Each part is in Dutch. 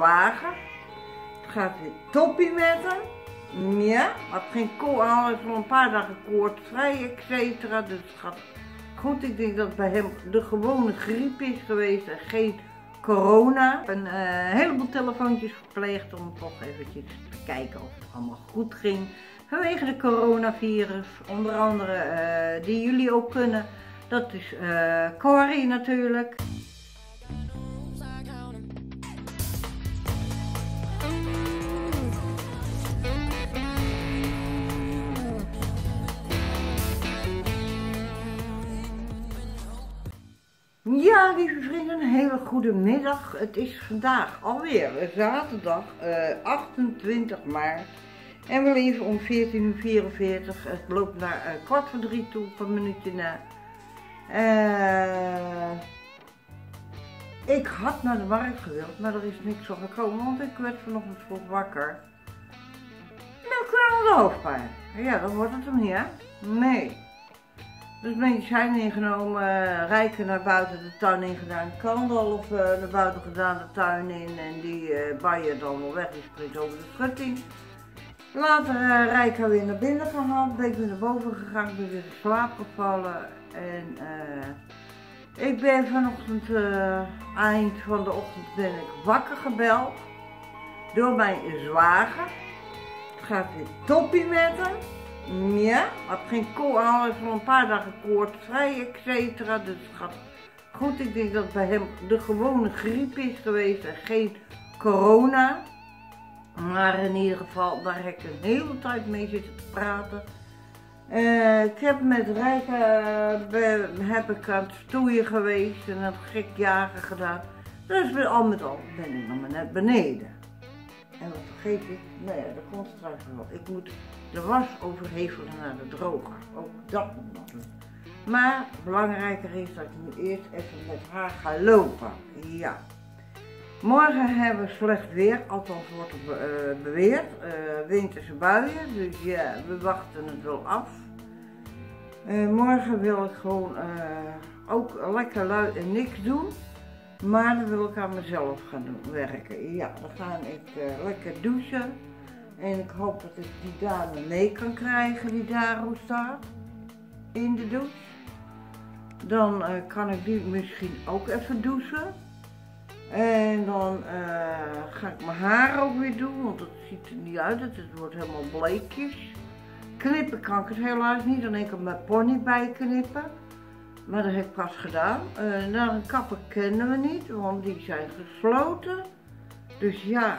zwager. Gaat weer toppie met hem. Ja, had geen al al een paar dagen koortsvrij, et cetera. Dus het gaat goed. Ik denk dat het bij hem de gewone griep is geweest en geen corona. Een eh, heleboel telefoontjes gepleegd om toch eventjes te kijken of het allemaal goed ging. Vanwege de coronavirus, onder andere eh, die jullie ook kunnen. Dat is eh Corrie natuurlijk. Ja, lieve vrienden, een hele goede middag. Het is vandaag alweer zaterdag eh, 28 maart. En we leven om 14.44 uur. Het loopt naar eh, kwart voor drie toe, een minuutje na. Eh, ik had naar de markt gewild, maar er is niks van gekomen, want ik werd vanochtend vroeg wakker. Met de hoofdpijn. Ja, dan wordt het hem niet, hè? Nee. Dus medicijn ingenomen, uh, rijken naar buiten de tuin ingedaan, Kandalf uh, naar buiten gedaan de tuin in en die uh, baier dan wel weg, die springt over de schutting. Later uh, weer naar binnen gehaald, ben ik weer naar boven gegaan, ben weer in slaap gevallen en ik ben vanochtend, eind van de ochtend ben ik wakker gebeld door mijn zwager. Het gaat weer toppie met hem. Ja, had geen koorts, al al een paar dagen koortsvrij, et cetera. Dus het gaat goed. Ik denk dat het bij hem de gewone griep is geweest en geen corona. Maar in ieder geval, daar heb ik een hele tijd mee zitten te praten. Uh, ik heb met Rijke uh, heb ik aan het stoeien geweest en het gek jagen gedaan. Dus al met al ben ik nog maar net beneden. En wat vergeet ik? Nee, dat komt straks wel. Ik moet de was overhevelen naar de droger. Ook dat moet nog doen. Maar belangrijker is dat ik nu eerst even met haar ga lopen. Ja. Morgen hebben we slecht weer, althans wordt het be uh, beweerd. Uh, winterse buien, dus ja, we wachten het wel af. Uh, morgen wil ik gewoon ook lekker lui en niks doen. Maar dan wil ik aan mezelf gaan doen, werken. Ja, dan ga ik lekker douchen. En ik hoop dat ik die dame mee kan krijgen die daar staat. In de douche. Dan uh, kan ik die misschien ook even douchen. En dan uh, ga ik mijn haar ook weer doen, want het ziet er niet uit. Het wordt helemaal bleekjes. Knippen kan ik het helaas niet, dan ik er mijn pony bij knippen. Maar dat heb ik pas gedaan. Uh, nou, een kapper kennen we niet, want die zijn gesloten. Dus ja,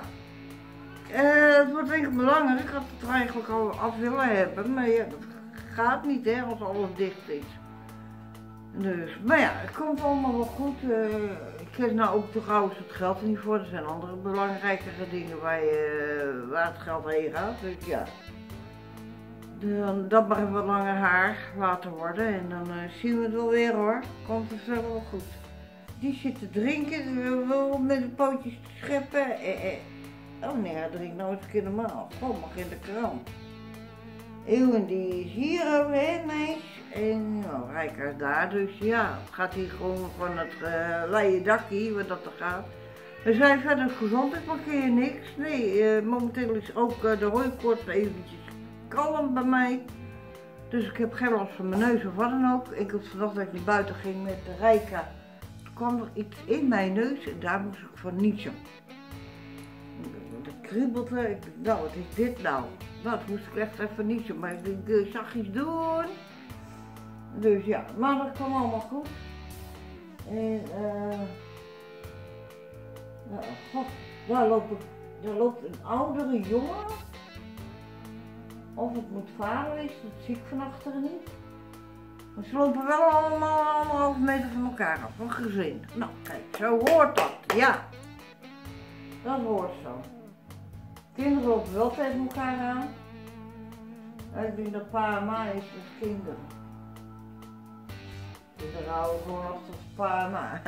uh, het wordt denk ik belangrijk. Ik had het er eigenlijk al af willen hebben. Maar ja, dat gaat niet hè, als alles dicht is. Dus, maar ja, het komt allemaal wel goed. Uh, ik heb nou ook trouwens het geld er niet voor. Er zijn andere belangrijkere dingen waar, je, waar het geld heen gaat. Dus ja. Dan, dat mag een wat langer haar laten worden. En dan uh, zien we het wel weer hoor. Komt het wel goed. Die zit te drinken. Met de pootjes te scheppen. Eh, eh. Oh nee, hij drinkt nooit een keer normaal. Gewoon mag in de krant. Eeuwen die is hier overheen, meis. En nou, Rijker is daar. Dus ja, het gaat hier gewoon van het uh, leien dakje, wat dat er gaat. We zijn verder gezond, ik markeer niks. Nee, uh, momenteel is ook uh, de hooikoorts eventjes kalm bij mij. Dus ik heb geen last van mijn neus of wat dan ook. Ik had vandaag dat ik naar buiten ging met de Rijka. kwam er iets in mijn neus en daar moest ik van niezen kriebelde. Ik dacht, nou, wat is dit nou? Nou, dat moest ik echt even niet zo, maar ik denk, uh, zachtjes doen. Dus ja, maar dat kwam allemaal goed. En, eh, nou, god, daar loopt, daar loopt een oudere jongen. Of het moet vader is, dat zie ik van achteren niet. Maar ze lopen wel allemaal anderhalve meter van elkaar af, een gezin. Nou, kijk, zo hoort dat, ja. Dat hoort zo. Kinderen lopen wel tegen elkaar aan. Ik denk dat pa en ma is met kinderen. Kinderen houden gewoon achter pa en ma.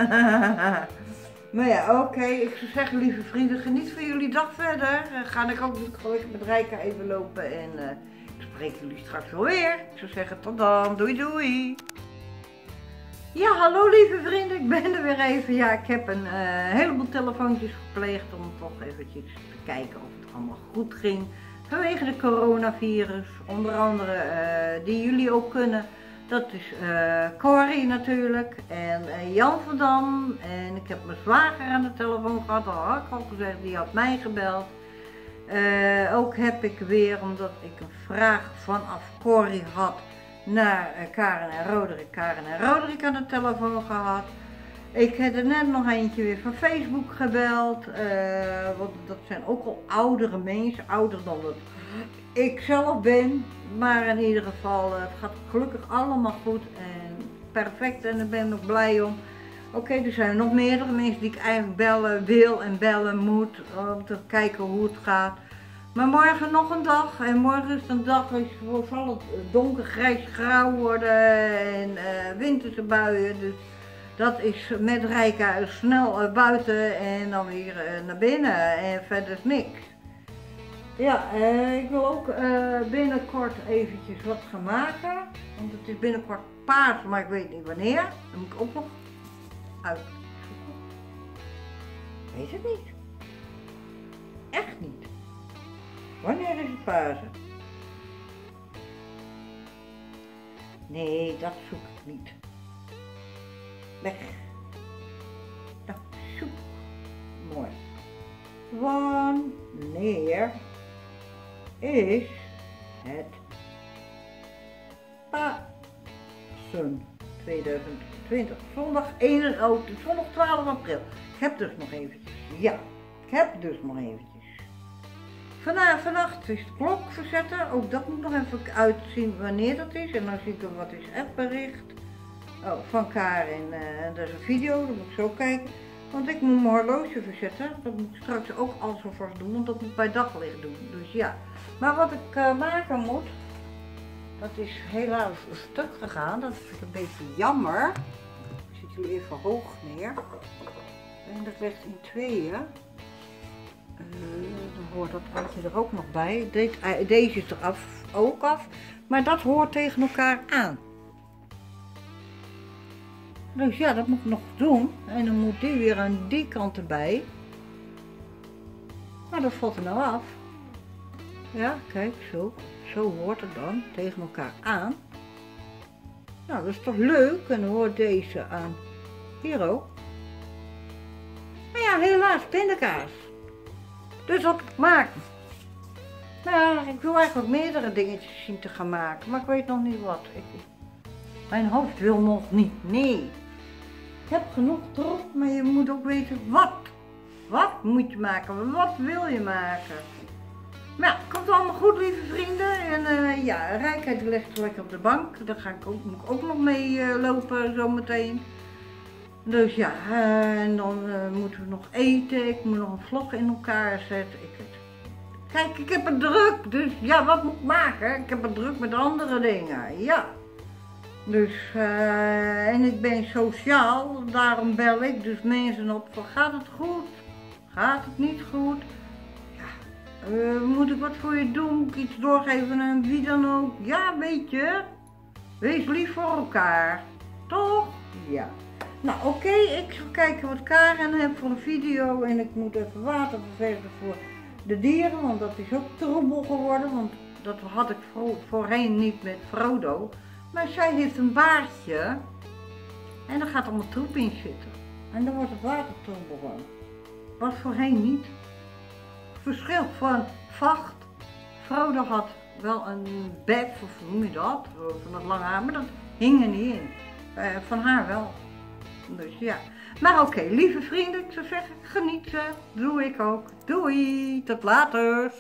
maar ja, oké. Ik zou zeggen, lieve vrienden, geniet van jullie dag verder. Uh, ga ik ook gelukkig met Rijka even lopen. En uh, ik spreek jullie straks wel weer. Ik zou zeggen, tot dan. Doei doei. Ja, hallo lieve vrienden, ik ben er weer even. Ja, ik heb een uh, heleboel telefoontjes gepleegd om toch eventjes kijken of het allemaal goed ging. Vanwege de coronavirus, onder andere uh, die jullie ook kunnen. Dat is uh, Corrie natuurlijk en Jan van Dam. En ik heb mijn zwager aan de telefoon gehad, al had ik al gezegd, die had mij gebeld. ook heb ik weer, omdat ik een vraag vanaf Corrie had naar eh, Karen en Roderick. Karen en Roderick aan de telefoon gehad. Ik heb er net nog eentje weer van Facebook gebeld. Uh, want dat zijn ook al oudere mensen, ouder dan ik zelf ben. Maar in ieder geval, eh, het gaat gelukkig allemaal goed en perfect en daar ben ik blij om. Oké, er zijn nog meerdere mensen die ik eigenlijk bellen wil en bellen moet om te kijken hoe het gaat. Maar morgen nog een dag. En morgen is een dag, zal het donker, grijs, grauw worden en uh, winterse buien. Dus dat is met Rijka snel uh, buiten en dan weer uh, naar binnen en verder niks. Ja, ik wil ook binnenkort eventjes wat gaan maken. Want het is binnenkort paard, maar ik weet niet wanneer. Dan moet ik ook nog uitzoeken. Weet het niet. Echt niet. Wanneer is het Pasen? Nee, dat zoek ik niet. Weg. Dat zoek Mooi. Wanneer is het Pasen 2020? Zondag 1 oh, zondag 12 april. Ik heb dus nog eventjes. Ja, ik heb dus nog eventjes. Vanavond, vannacht is de klok verzetten. Ook dat moet nog even uitzien wanneer dat is. En dan zie ik er wat is appbericht. Oh, van Karin. Uh, dat is een video, dat moet ik zo kijken. Want ik moet mijn horloge verzetten. Dat moet ik straks ook alles alvast doen, want dat moet ik bij daglicht doen. Dus ja. Maar wat ik uh, maken moet, dat is helaas een stuk gegaan. Dat is een beetje jammer. Ik zet jullie even hoog neer. En dat ligt in tweeën. Uh, dan hoort dat randje er ook nog bij. Eh, deze is er af, ook af. Maar dat hoort tegen elkaar aan. Dus ja, dat moet ik nog doen. En dan moet die weer aan die kant erbij. Maar dat valt er nou af. Ja, kijk, zo. Zo hoort het dan tegen elkaar aan. Nou, dat is toch leuk. En dan hoort deze aan hier ook. Maar ja, helaas, pindakaas. Dus wat ik maak. Nou, ik wil eigenlijk meerdere dingetjes zien te gaan maken, maar ik weet nog niet wat. Ik, mijn hoofd wil nog niet, nee. Heb genoeg troep, maar je moet ook weten wat. Wat moet je maken? Wat wil je maken? Ja, komt allemaal goed, lieve vrienden. En uh, ja, Rijkheid ligt lekker op de bank. Daar ga ik ook, moet ik ook nog mee uh, lopen zometeen. Dus ja, eh, en dan moeten we nog eten. Ik moet nog een vlog in elkaar zetten. Ik. Kijk, ik heb het druk. Dus ja, wat moet ik maken? Ik heb het druk met andere dingen. Ja. Dus, uh, en ik ben sociaal. Daarom bel ik dus mensen op gaat het goed? Gaat het niet goed? Ja. moet ik wat voor je doen? Iets doorgeven aan wie dan ook? Ja, weet je. Wees lief voor elkaar. Toch? Ja. Nou oké, ik zal kijken wat Karen heeft voor een video en ik moet even water ververgen voor de dieren, want dat is ook troebel geworden, want dat had ik voorheen niet met Frodo. Maar zij heeft een baardje en er gaat allemaal troep in zitten. En dan wordt het water troebel van. Was voorheen niet. Verschil van vacht. Frodo had wel een bek, of hoe noem je dat, van dat lange haar, maar dat hing er niet in. Uh, van haar wel. Dus ja. Maar oké, lieve vrienden, ik zou zeggen, genieten. Doe ik ook. Doei, tot later.